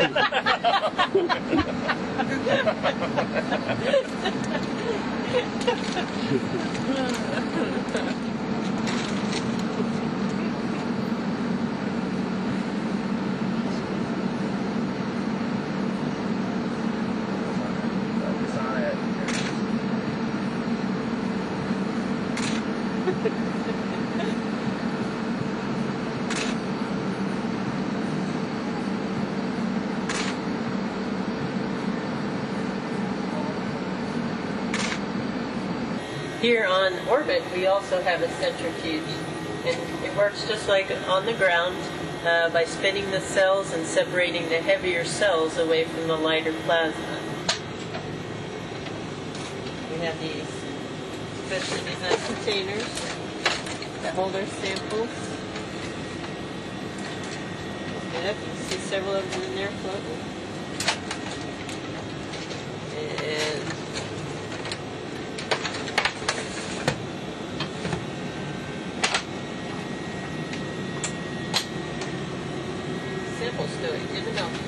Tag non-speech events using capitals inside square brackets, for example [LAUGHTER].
On [LAUGHS] it. here on orbit, we also have a centrifuge. And it works just like on the ground uh, by spinning the cells and separating the heavier cells away from the lighter plasma. We have these specially designed containers that hold our samples. Yep, you can see several of them in there floating. And 명.